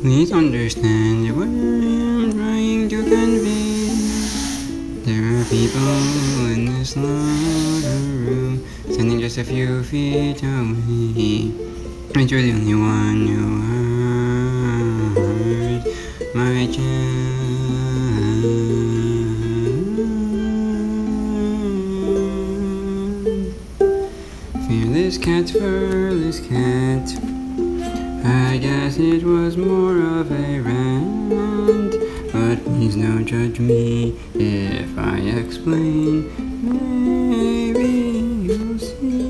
Please understand what I am trying to convey. There are people in this slaughter room, standing just a few feet away. And you're the only one who heard my chant. Fearless cat, furless cat. Guess it was more of a rant, but please don't judge me if I explain. Maybe you'll see.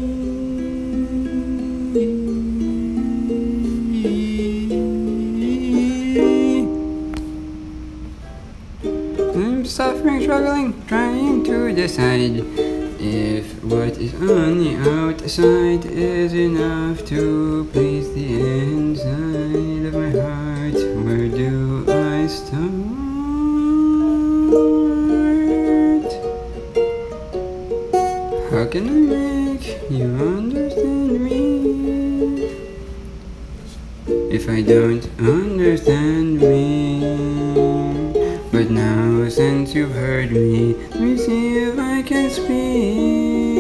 I'm suffering, struggling, trying to decide if what is on the outside is enough to please the inside of my heart. Where do I start? How can I make you understand me? If I don't understand me, but now since you've heard me, let me see if I can speak.